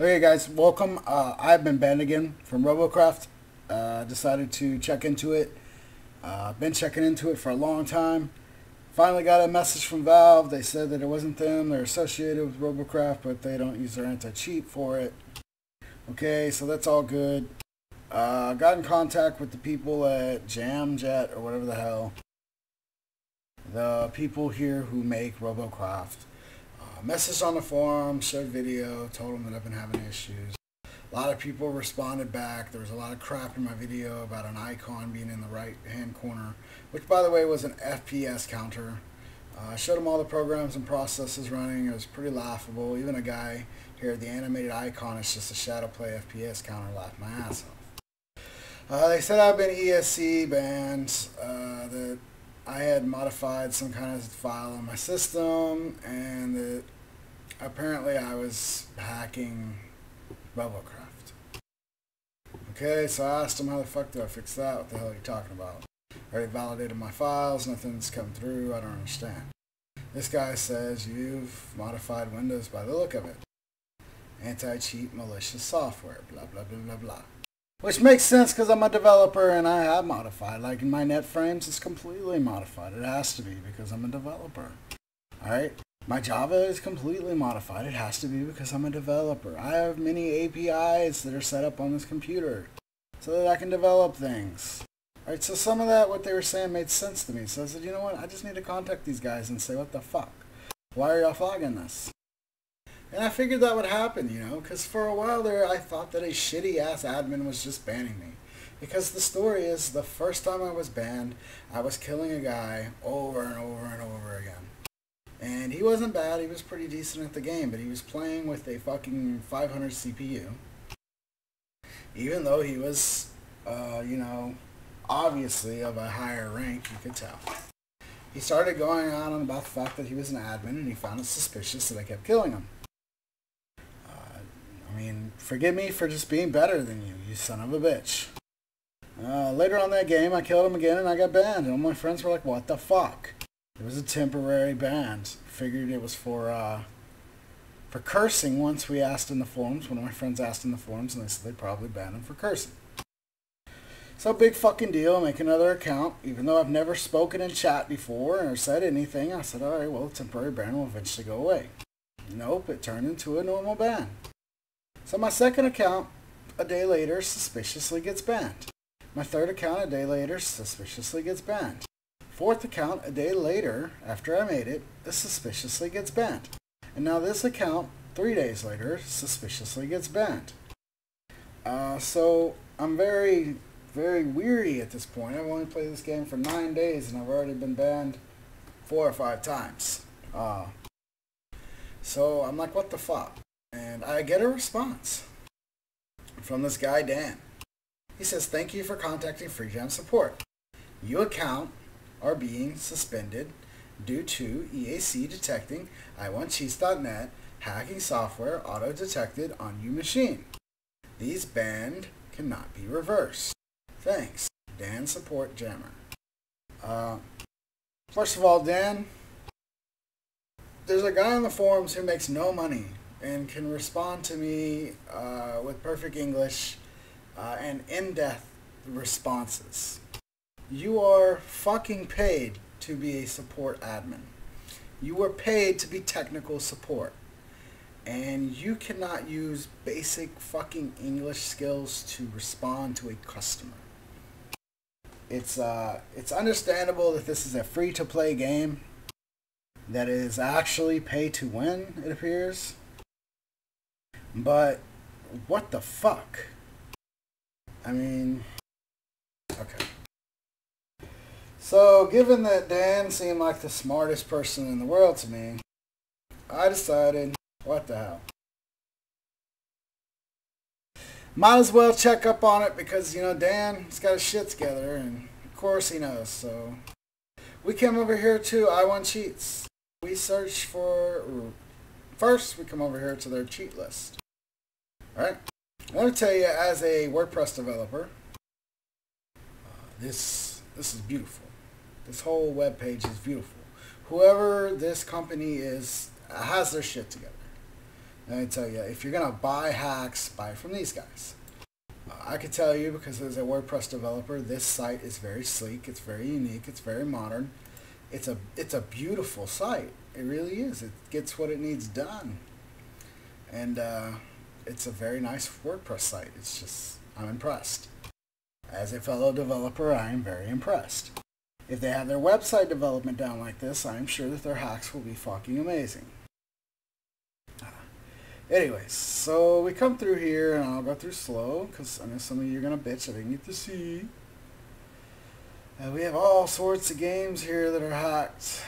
Okay, guys, welcome. Uh, I've been banned again from Robocraft. Uh, decided to check into it. Uh, been checking into it for a long time. Finally got a message from Valve. They said that it wasn't them. They're associated with Robocraft, but they don't use their anti-cheat for it. Okay, so that's all good. Uh, got in contact with the people at Jamjet or whatever the hell. The people here who make Robocraft. Messaged on the forum, showed video, told them that I've been having issues. A lot of people responded back. There was a lot of crap in my video about an icon being in the right hand corner, which by the way was an FPS counter. Uh, I showed them all the programs and processes running. It was pretty laughable. Even a guy here, the animated icon is just a ShadowPlay FPS counter, laughed my ass off. Uh, they said I've been ESC banned, uh, that I had modified some kind of file on my system, and apparently I was hacking Bubblecraft. Okay, so I asked him how the fuck do I fix that? What the hell are you talking about? I already validated my files, nothing's come through, I don't understand. This guy says you've modified Windows by the look of it. Anti-cheat malicious software, blah blah blah blah blah. Which makes sense because I'm a developer and I have modified. Like in my NetFrames, it's completely modified. It has to be because I'm a developer. Alright? My Java is completely modified. It has to be because I'm a developer. I have many APIs that are set up on this computer so that I can develop things. Alright, so some of that, what they were saying, made sense to me. So I said, you know what, I just need to contact these guys and say, what the fuck? Why are y'all flagging this? And I figured that would happen, you know, because for a while there I thought that a shitty ass admin was just banning me. Because the story is, the first time I was banned, I was killing a guy over and over and over again. And he wasn't bad, he was pretty decent at the game, but he was playing with a fucking 500 CPU. Even though he was, uh, you know, obviously of a higher rank, you could tell. He started going on about the fact that he was an admin and he found it suspicious that I kept killing him. I mean, forgive me for just being better than you, you son of a bitch. Uh, later on that game, I killed him again and I got banned. And all my friends were like, what the fuck? It was a temporary ban. Figured it was for uh, for cursing. Once we asked in the forums, one of my friends asked in the forums, and they said they probably banned him for cursing. So big fucking deal. Make another account, even though I've never spoken in chat before or said anything. I said, all right, well, temporary ban will eventually go away. Nope, it turned into a normal ban. So my second account, a day later, suspiciously gets banned. My third account, a day later, suspiciously gets banned. Fourth account, a day later, after I made it, it suspiciously gets banned. And now this account, three days later, suspiciously gets banned. Uh, so I'm very, very weary at this point. I've only played this game for nine days and I've already been banned four or five times. Uh, so I'm like, what the fuck? And I get a response from this guy, Dan. He says, thank you for contacting FreeJam support. Your account are being suspended due to EAC detecting iwantcheats.net hacking software auto-detected on your machine. These banned cannot be reversed. Thanks, Dan Support Jammer. Uh, first of all, Dan, there's a guy on the forums who makes no money and can respond to me uh, with perfect English uh, and in-depth responses. You are fucking paid to be a support admin. You are paid to be technical support. And you cannot use basic fucking English skills to respond to a customer. It's uh it's understandable that this is a free to play game that is actually pay to win, it appears. But what the fuck? I mean, okay. So, given that Dan seemed like the smartest person in the world to me, I decided, what the hell? Might as well check up on it because, you know, Dan's got his shit together, and of course he knows, so... We came over here to iwantcheats. We searched for... First, we come over here to their cheat list. Alright? I want to tell you, as a WordPress developer, uh, this this is beautiful. This whole web page is beautiful. Whoever this company is has their shit together. And I tell you, if you're gonna buy hacks, buy from these guys. Uh, I could tell you because as a WordPress developer, this site is very sleek. It's very unique. It's very modern. It's a it's a beautiful site. It really is. It gets what it needs done, and uh, it's a very nice WordPress site. It's just I'm impressed. As a fellow developer, I am very impressed. If they have their website development down like this, I'm sure that their hacks will be fucking amazing. Anyways, so we come through here, and I'll go through slow, because I know some of you are going to bitch I didn't get to see. Uh, we have all sorts of games here that are hacked.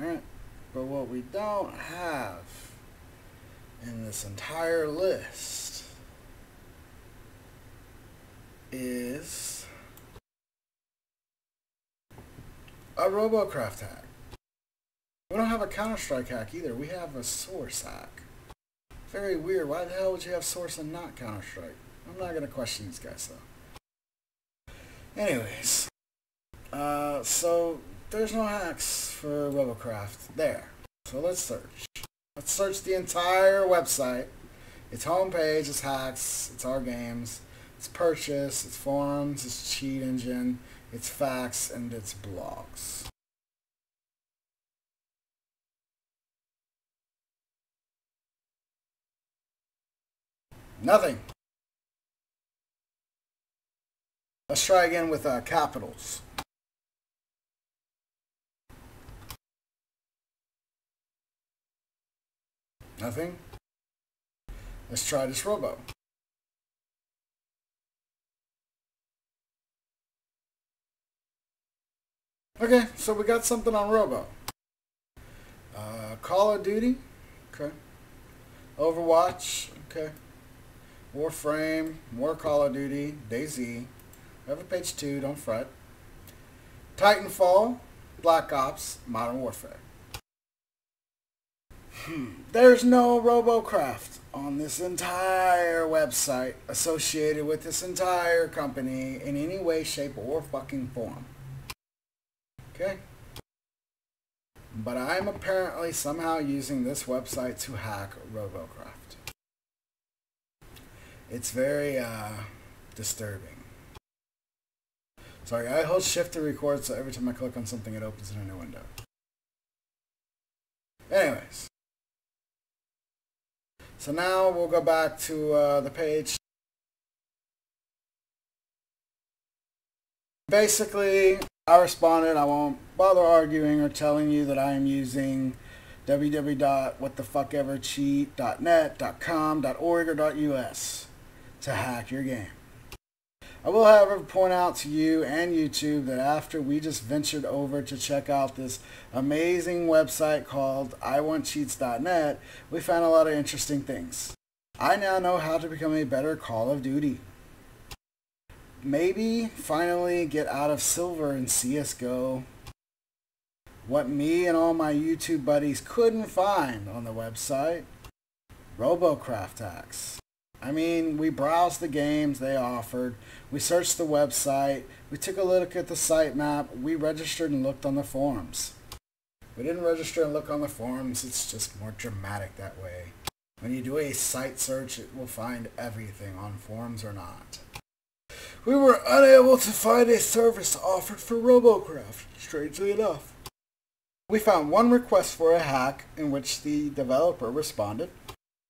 Alright, but what we don't have in this entire list is a Robocraft hack. We don't have a Counter-Strike hack either. We have a Source hack. Very weird. Why the hell would you have Source and not Counter-Strike? I'm not going to question these guys, though. Anyways. Uh, so, there's no hacks for Robocraft there. So let's search. Let's search the entire website. Its homepage, its hacks, it's our games, its purchase, its forums, its cheat engine, its facts, and its blogs. Nothing. Let's try again with uh, capitals. Nothing. Let's try this robo. Okay, so we got something on Robo. Uh, Call of Duty, okay. Overwatch, okay. Warframe, more Call of Duty, DayZ. We have a page 2, don't fret. Titanfall, Black Ops, Modern Warfare. There's no Robocraft on this entire website associated with this entire company in any way, shape, or fucking form. Okay? But I'm apparently somehow using this website to hack Robocraft. It's very uh, disturbing. Sorry, I hold shift to record so every time I click on something it opens in a new window. Anyways. So now we'll go back to uh, the page. Basically, I responded, I won't bother arguing or telling you that I am using www.whatthefuckevercheat.net.com.org or .us to hack your game. I will, however, point out to you and YouTube that after we just ventured over to check out this amazing website called iwantcheats.net, we found a lot of interesting things. I now know how to become a better Call of Duty. Maybe finally get out of silver in CSGO. What me and all my YouTube buddies couldn't find on the website. Robocraft hacks. I mean, we browsed the games they offered. We searched the website. We took a look at the sitemap. We registered and looked on the forums. We didn't register and look on the forums. It's just more dramatic that way. When you do a site search, it will find everything on forums or not. We were unable to find a service offered for Robocraft, strangely enough. We found one request for a hack in which the developer responded,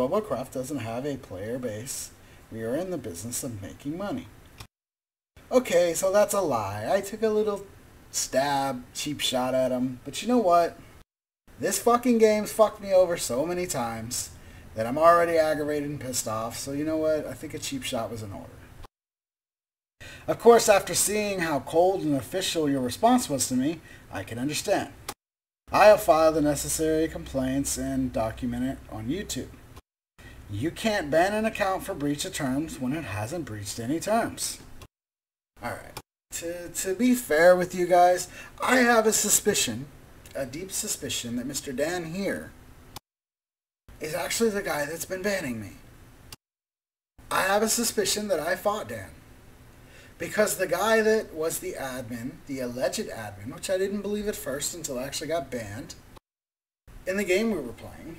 Robocraft doesn't have a player base. We are in the business of making money. Okay, so that's a lie. I took a little stab, cheap shot at him. But you know what? This fucking game's fucked me over so many times that I'm already aggravated and pissed off. So you know what? I think a cheap shot was in order. Of course, after seeing how cold and official your response was to me, I can understand. I have filed the necessary complaints and document it on YouTube. You can't ban an account for breach of terms when it hasn't breached any terms. Alright. To, to be fair with you guys, I have a suspicion, a deep suspicion, that Mr. Dan here is actually the guy that's been banning me. I have a suspicion that I fought Dan. Because the guy that was the admin, the alleged admin, which I didn't believe at first until I actually got banned, in the game we were playing,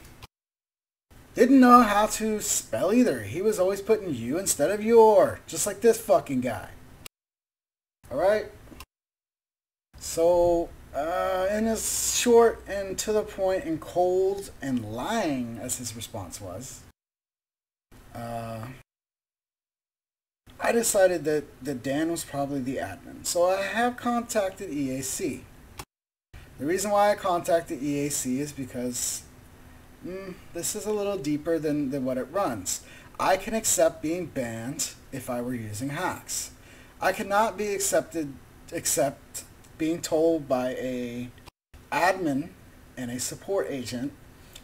Didn't know how to spell either. He was always putting you instead of your, just like this fucking guy. Alright? So, uh, in as short and to the point and cold and lying as his response was, uh, I decided that, that Dan was probably the admin. So I have contacted EAC. The reason why I contacted EAC is because mm, this is a little deeper than, than what it runs. I can accept being banned if I were using hacks. I cannot be accepted except being told by a admin and a support agent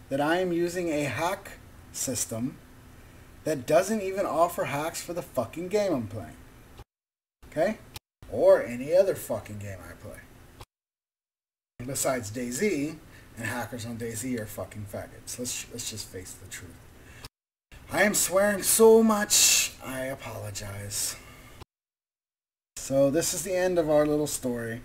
that I am using a hack system that doesn't even offer hacks for the fucking game I'm playing. Okay? Or any other fucking game I play. Besides DayZ, and hackers on DayZ are fucking faggots. Let's, let's just face the truth. I am swearing so much, I apologize. So this is the end of our little story.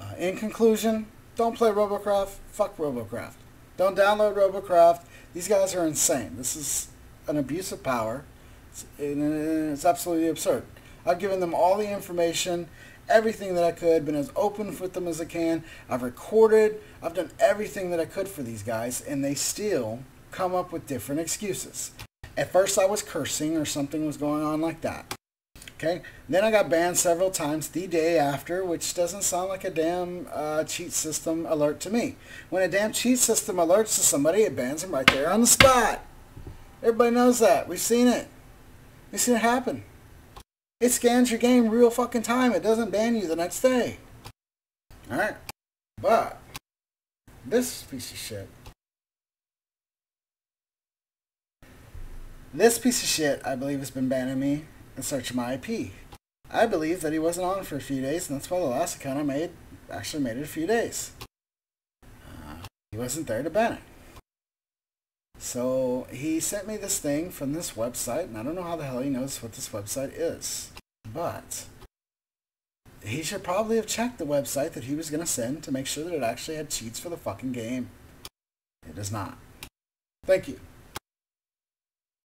Uh, in conclusion, don't play Robocraft. Fuck Robocraft. Don't download Robocraft. These guys are insane. This is an abuse of power. It's, it's absolutely absurd. I've given them all the information, everything that I could, been as open with them as I can. I've recorded. I've done everything that I could for these guys, and they still come up with different excuses. At first I was cursing or something was going on like that. Okay, then I got banned several times the day after, which doesn't sound like a damn uh, cheat system alert to me. When a damn cheat system alerts to somebody, it bans them right there on the spot. Everybody knows that. We've seen it. We've seen it happen. It scans your game real fucking time. It doesn't ban you the next day. Alright? But, this piece of shit. This piece of shit, I believe, has been banning me in search my IP. I believe that he wasn't on for a few days, and that's why the last account I made actually made it a few days. Uh, he wasn't there to ban it. So he sent me this thing from this website, and I don't know how the hell he knows what this website is. But he should probably have checked the website that he was going to send to make sure that it actually had cheats for the fucking game. It does not. Thank you.